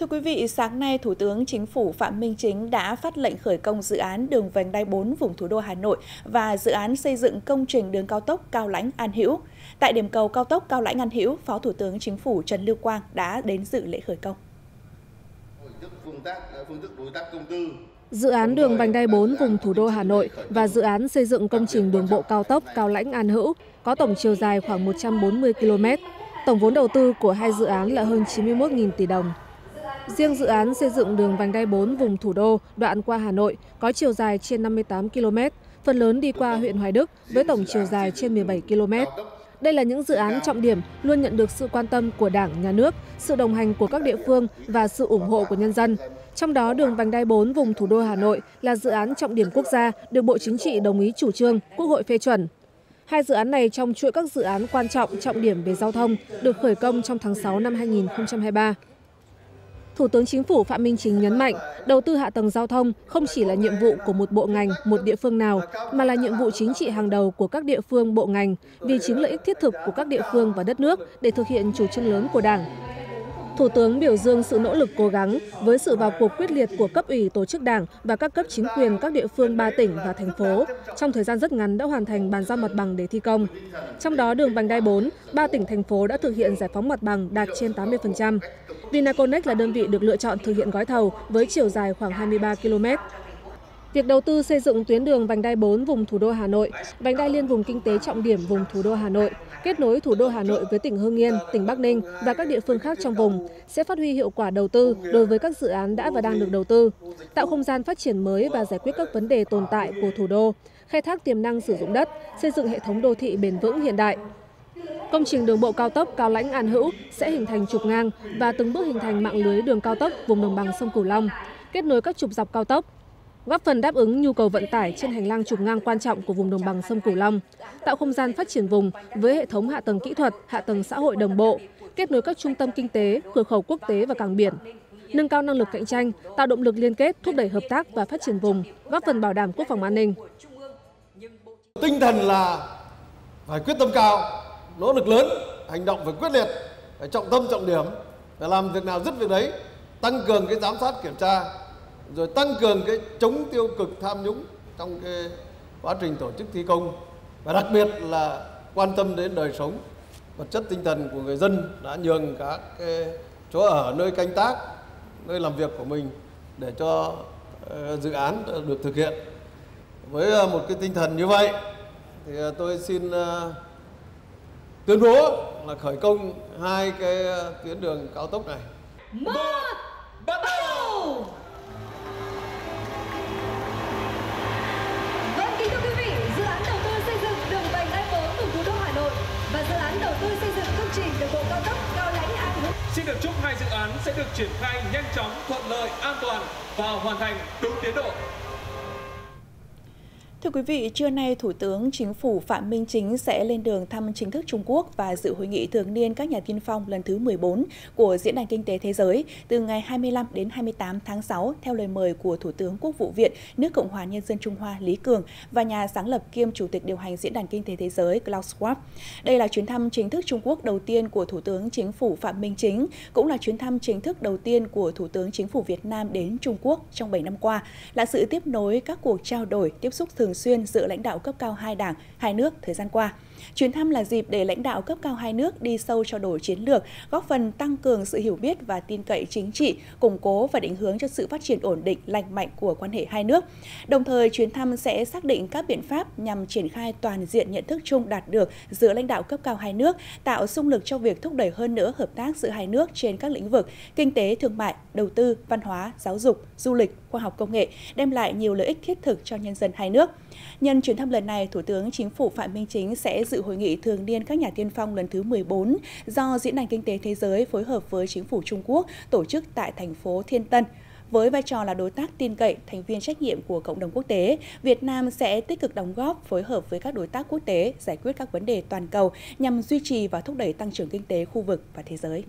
Thưa quý vị, sáng nay Thủ tướng Chính phủ Phạm Minh Chính đã phát lệnh khởi công dự án đường vành đai 4 vùng thủ đô Hà Nội và dự án xây dựng công trình đường cao tốc Cao Lãnh An Hữu. Tại điểm cầu cao tốc Cao Lãnh An Hữu, Phó Thủ tướng Chính phủ Trần Lưu Quang đã đến dự lễ khởi công. Dự án đường vành đai 4 vùng thủ đô Hà Nội và dự án xây dựng công trình đường bộ cao tốc Cao Lãnh An Hữu có tổng chiều dài khoảng 140 km. Tổng vốn đầu tư của hai dự án là hơn 91.000 tỷ đồng. Riêng dự án xây dựng đường vành đai 4 vùng thủ đô đoạn qua Hà Nội có chiều dài trên 58 km, phần lớn đi qua huyện Hoài Đức với tổng chiều dài trên 17 km. Đây là những dự án trọng điểm luôn nhận được sự quan tâm của Đảng, Nhà nước, sự đồng hành của các địa phương và sự ủng hộ của nhân dân. Trong đó đường vành đai 4 vùng thủ đô Hà Nội là dự án trọng điểm quốc gia được Bộ Chính trị đồng ý chủ trương, Quốc hội phê chuẩn. Hai dự án này trong chuỗi các dự án quan trọng trọng điểm về giao thông được khởi công trong tháng 6 năm 2023. Thủ tướng Chính phủ Phạm Minh Chính nhấn mạnh, đầu tư hạ tầng giao thông không chỉ là nhiệm vụ của một bộ ngành, một địa phương nào, mà là nhiệm vụ chính trị hàng đầu của các địa phương, bộ ngành, vì chính lợi ích thiết thực của các địa phương và đất nước để thực hiện chủ trương lớn của Đảng. Thủ tướng biểu dương sự nỗ lực cố gắng với sự vào cuộc quyết liệt của cấp ủy tổ chức đảng và các cấp chính quyền các địa phương ba tỉnh và thành phố trong thời gian rất ngắn đã hoàn thành bàn giao mặt bằng để thi công. Trong đó đường vành đai 4, ba tỉnh thành phố đã thực hiện giải phóng mặt bằng đạt trên 80%. Vinaconex là đơn vị được lựa chọn thực hiện gói thầu với chiều dài khoảng 23 km. Việc đầu tư xây dựng tuyến đường vành đai 4 vùng thủ đô Hà Nội, vành đai liên vùng kinh tế trọng điểm vùng thủ đô Hà Nội, kết nối thủ đô Hà Nội với tỉnh Hưng Yên, tỉnh Bắc Ninh và các địa phương khác trong vùng sẽ phát huy hiệu quả đầu tư đối với các dự án đã và đang được đầu tư, tạo không gian phát triển mới và giải quyết các vấn đề tồn tại của thủ đô, khai thác tiềm năng sử dụng đất, xây dựng hệ thống đô thị bền vững hiện đại. Công trình đường bộ cao tốc Cao Lãnh An Hữu sẽ hình thành trục ngang và từng bước hình thành mạng lưới đường cao tốc vùng đồng bằng sông Cửu Long, kết nối các trục dọc cao tốc, góp phần đáp ứng nhu cầu vận tải trên hành lang trục ngang quan trọng của vùng đồng bằng sông Cửu Long, tạo không gian phát triển vùng với hệ thống hạ tầng kỹ thuật, hạ tầng xã hội đồng bộ, kết nối các trung tâm kinh tế, cửa khẩu quốc tế và cảng biển, nâng cao năng lực cạnh tranh, tạo động lực liên kết, thúc đẩy hợp tác và phát triển vùng, góp phần bảo đảm quốc phòng an ninh. Tinh thần là phải quyết tâm cao, nỗ lực lớn, hành động phải quyết liệt, phải trọng tâm trọng điểm, phải làm việc nào dứt việc đấy, tăng cường cái giám sát kiểm tra, rồi tăng cường cái chống tiêu cực tham nhũng trong cái quá trình tổ chức thi công và đặc biệt là quan tâm đến đời sống vật chất tinh thần của người dân đã nhường các cái chỗ ở nơi canh tác nơi làm việc của mình để cho ờ, dự án được thực hiện với ờ, một cái tinh thần như vậy thì ờ, tôi xin tuyên bố là khởi công hai cái tuyến đường cao tốc này. Một, bắt đầu! Xin được chúc hai dự án sẽ được triển khai nhanh chóng, thuận lợi, an toàn và hoàn thành đúng tiến độ. Thưa quý vị, trưa nay Thủ tướng Chính phủ Phạm Minh Chính sẽ lên đường thăm chính thức Trung Quốc và dự hội nghị thường niên các nhà tiên phong lần thứ 14 của Diễn đàn Kinh tế Thế giới từ ngày 25 đến 28 tháng 6 theo lời mời của Thủ tướng Quốc vụ viện nước Cộng hòa Nhân dân Trung Hoa Lý Cường và nhà sáng lập kiêm Chủ tịch điều hành Diễn đàn Kinh tế Thế giới Klaus Schwab. Đây là chuyến thăm chính thức Trung Quốc đầu tiên của Thủ tướng Chính phủ Phạm Minh Chính, cũng là chuyến thăm chính thức đầu tiên của Thủ tướng Chính phủ Việt Nam đến Trung Quốc trong 7 năm qua, là sự tiếp nối các cuộc trao đổi, tiếp xúc thường thường xuyên giữa lãnh đạo cấp cao hai đảng, hai nước thời gian qua. Chuyến thăm là dịp để lãnh đạo cấp cao hai nước đi sâu trao đổi chiến lược, góp phần tăng cường sự hiểu biết và tin cậy chính trị, củng cố và định hướng cho sự phát triển ổn định, lành mạnh của quan hệ hai nước. Đồng thời, chuyến thăm sẽ xác định các biện pháp nhằm triển khai toàn diện nhận thức chung đạt được giữa lãnh đạo cấp cao hai nước, tạo xung lực cho việc thúc đẩy hơn nữa hợp tác giữa hai nước trên các lĩnh vực kinh tế, thương mại, đầu tư, văn hóa, giáo dục, du lịch, khoa học công nghệ, đem lại nhiều lợi ích thiết thực cho nhân dân hai nước. Nhân chuyến thăm lần này, Thủ tướng Chính phủ Phạm Minh Chính sẽ dự hội nghị thường niên các nhà tiên phong lần thứ 14 do Diễn đàn Kinh tế Thế giới phối hợp với Chính phủ Trung Quốc tổ chức tại thành phố Thiên Tân. Với vai trò là đối tác tin cậy, thành viên trách nhiệm của cộng đồng quốc tế, Việt Nam sẽ tích cực đóng góp phối hợp với các đối tác quốc tế giải quyết các vấn đề toàn cầu nhằm duy trì và thúc đẩy tăng trưởng kinh tế khu vực và thế giới.